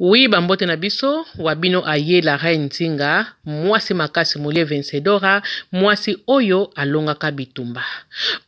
Oui, bambote na biso, wabino aye la reine Nzinga, mwasi makasi molie vencedora, mwasi oyo alongaka bitumba.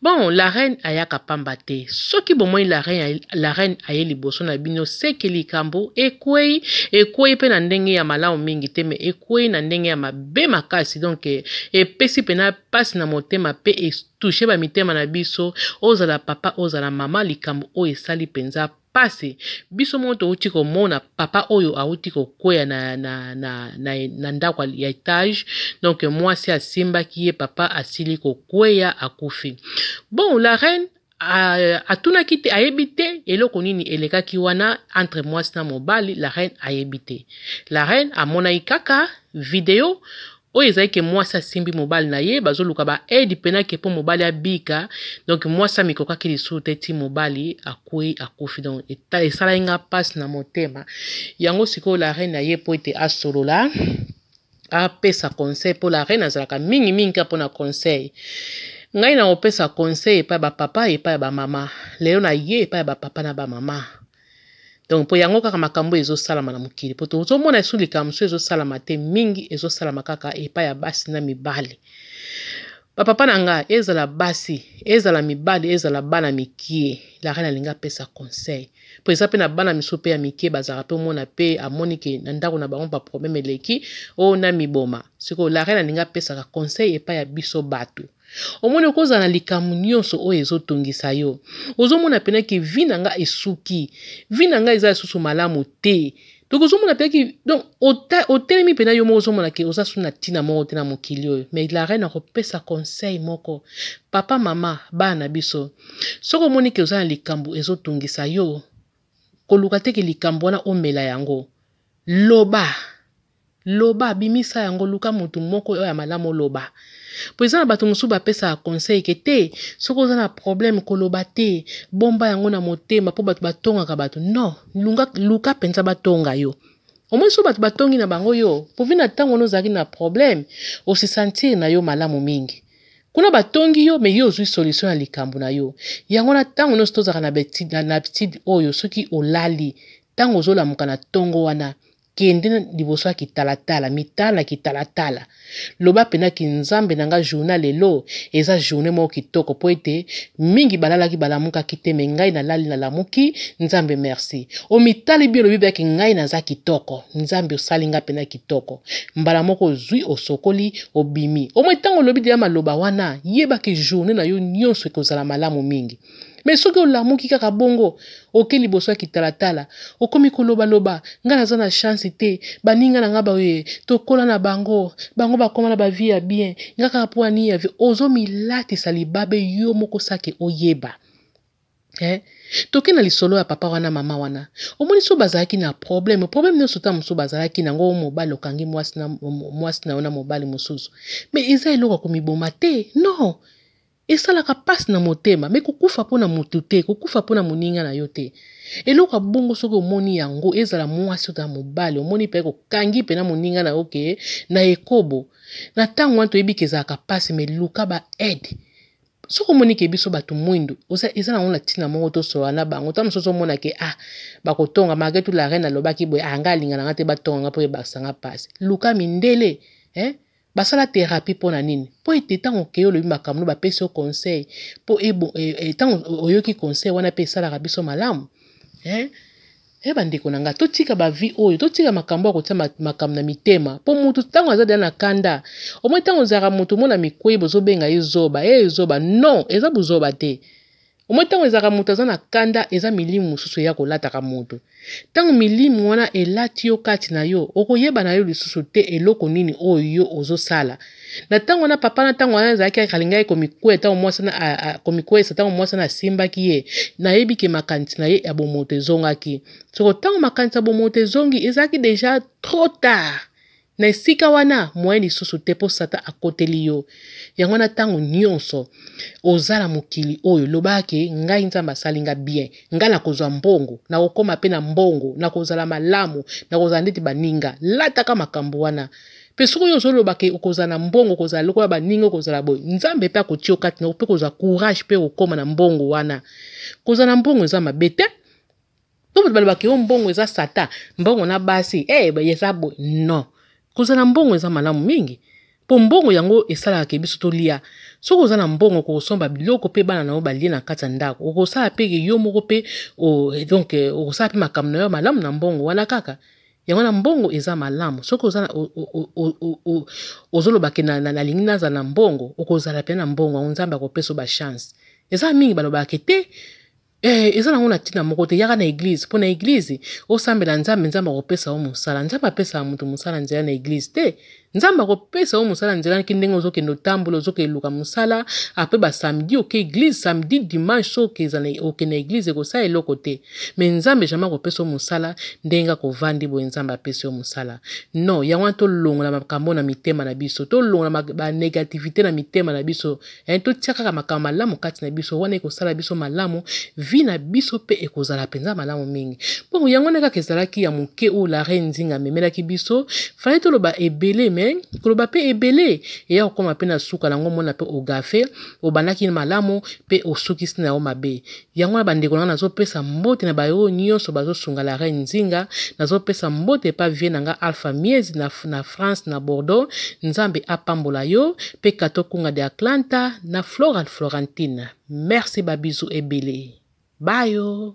Bon, la reine ayaka pamba te. Soki bomoni la reine, la reine aye liboso na bino seke likambo ekwei, ekwei pe na ndenge ya malamu mingi te, me ekwei na ndenge ya mabe makasi. Donc, eh, epesi pena pasi na motema pe touche ba mitema na biso, ozala papa, ozala mama, likambo oyo esali penza pasi biso moko touti komona papa oyo auti kokwea na, na, na, na, na ndako ya etage donc mwasi asimbaki ye papa asili kokwea akufi bon la reine atunaki te ayebi te eloko nini elekaki wana entre mwasi na mobali la reine ayebi te la reine amonaki kaka video oyo ezali ke mwasi asimbi mobali na ye bazoluka ba aide pena ke mpo mobali abika donc mwasi amikokaki lisusu te ti mobali akwei akufi donc esalaki nga mpasi na motema yango sikoyo la reine aye mpo ete asolola apesa conseil mpo la reine azalaka mingimingi kaka mpo na conseil ngai nakopesa conseil epai ya bapapa epai ya bamama lelo na ye epai ya bapapa na bamama donc mpo yango kaka makambo oyo ezosalama na mokili mpo tozomona esu likambo mosusu ezosalama te mingi ezosalama kaka epai ya basi na mibali bapapa na ngai ezala basi ezala mibali ezala bana mikie lare nalingi apesa conseil mpo eza mpe na bana misusu mpe ya mikie bazalaka mpe omona mpe amoni ke na ndako na bango baproblème eleki oyo na miboma sikoyo lare nalingi apesaka conseil epai ya biso bato omoni okozala na likambo nyonso oyo ezotungisa yo ozomona mpena ke vi na nga esuki vi na nga eza lisusu malamu te donc ozomona mpena ke donc otelemi mpena yo moko ozomona ke oza suna ntina moko te na mokili oyo mais la reine akopesa conseil moko papa mama bana na biso soki omoni ke oza na likambo ezotungisa yo koluka te ke likambo wana omela yango loba Loba, bimisa yango, luka motu moko oyo ya malamu oloba. Po eza na bato mosusu bapesaka conseil ke te, soki oza na problème koloba te, bomba yango na motema po bato batongaka bato. Non, lunga, luka penza batonga yo. Omoni soki bato batongi na bango yo, povi na tango wana ozalaki na problème, osi sentir na yo malamu mingi. Kuna batongi yo mais yo ozui solution ya likambo na yo. Yango wana tango nyonso tozalaka na habitude oyo soki olali, tango ozolamuka na tongo wana, kende liboso ya kitalatala mitala kitalatala loba mpena kinzambe na nga journal lelo eza journée moko kitoko mpo ete mingi balalaki balamukaki te me ngai nalali nalamuki nzambe merci omitali bi olobi biaki ngai naza kitoko nzambe osali ngai mpena kitoko mbala moko ozwi osokoli obimi omoi ntango olobi deya maloba wana yebaki journée na yo nyonso ekozala malamu mingi me soki olamuki kaka bongo oke liboso ya kitalatala okomi kolobaloba ngai naza na chance te baninga na ngai baye tokola na bango bango bakoma na bavie ya bien ngai kaka mpo ani ya vie ozomilatisa libabe yo moko sake oyeba eh? toke na lisolo ya papa wana mama wana omoni so bazalaki na problème problème nyonso ta mosusu bazalaki na yango mobali okangi mwasi na yo na mobali mosusu mais eza eloko ya komiboma te non Esalaka mpasi na motema, me kokufa mpo na motu te, kokufa mpo na moninga na yo te. Eloko ya bongo soki omoni yango, ezala mwasi oza mobali, omoni mpe kokangi mpe na moninga na yo ke na ekobo. Na ntango wana toyebi ke ezalaka mpasi, me luka ba aide. Soki omoni ke biso bato mwindu, oza eza nango na ntina moko tosolola na bango. Ntango mosusu ozomona ke ah bakotonga malgre tout la reine alobaki boye, ah nga alinga na nga te batonga nga mpo ebakisa nga mpasi. Luka mindele eh. Basala therapie pona nini? Po ete tango okeyi olobi makambo no bapesi yo conseil po ebo eh, eh, tango oyoki conseil wana pe esalaka biso malamu. Hein? Eh bandeko na nga totika ba vie oyo totika makambo ya kotia makambo na mitema po mutu tango aza deja na kanda omoi tango ozalaka mutu omona mikwei bozobenga ye zoba e eh, zoba non eza buzoba te omoi ntango ezalaka moto aza na kanda eza milimu mosusu eya kolataka moto ntango milimu wana elati yo kati na yo okoyeba na yo lisusu te eloko nini oyo yo ozosala na ntango wana papa na ntango wana ezalaki alingaki komikweya ntango mwasi komikweyisa ntango mwasi wana asimbaki ye nayebi ke makanisi na ye ya bomoto ezongaki soko ntango makanisi ya bomoto ezongi ezalaki deja trop tard Na esika wana moyen lisusu te mpo Satan akoteli yo. Yango wana ntango nyonso oza na mokili oyo, lobaka ke ngai Nzambe asali nga bien, ngai nakozwa mbongo, nakokoma mpe na mbongo, nakozala malamu, nakozala ndeti baninga. Lataka makambo wana. Mpe soki oyo ozoloba ke okozala na mbongo, okozala lokola baninga, okozala boye, Nzambe mpe akotia yo kati na yo mpe kozwa courage mpe okoma na mbongo wana. Kozala na mbongo eza mabe te. to bato balobaka yo mbongo eza sata mbongo na basi e eh, eza boye non kozala mbongo eza malamu mingi mpo mbongo yango esalaka ke biso tolia soki oza na mbongo okosomba biloko mpe bana na yo balie na kati ya ndako okosala mpe yo moko mpe donc eh, okosala mpe makambo na yo malamu na mbongo wana kaka yango na mbongo eza malamu soki oza ozolobake nalingi nazala na mbongo okozala mpe na mbongo yango nzambe akopesa bachance eza mingi balobaka te Eh, eza nango na ntina moko te yaka na eglize mpo na eglize osambela nzambe nzambe akopesa yo mosala nzambe apesaka moto mosala nzela na eglize te nzambe akopesa yo mosala nzela naki ndenge ozokende otambola ozokende luka mosala apre basamedi oke eglize samedi dimanche so okende na eglize ekosala eloko te me nzambe jamai akopesa yo mosala ndenge kaka ovandi boye nzambe apesi yo mosala non yango wana tolongola makambo na mitema na biso tolongola banegativité na mitema na biso Hein, totia kaka makambo malamu kati na biso, wana ekosala biso malamu, vie na biso mpe ekozala mpenza malamu mingi. Bon, yango nde kaka ezalaki ya moke oyo la reine Nzinga amemelaki biso, fallait toloba ebele, mais koloba mpe ebele eya kokoma mpe na suka na yango, omona mpe ogafe, obandaki malamu mpe osukisi na yango mabe. yango wana bandeko na ngai nazopesa mbote na baye oyo nyonso bazosunga la reine nzinga nazopesa mbote epa vie na ngai alpha mies na, na france na bordeaux nzambe apambola yo mpe kato kunga de atlanta na floral florentine merci babizu ebele bayo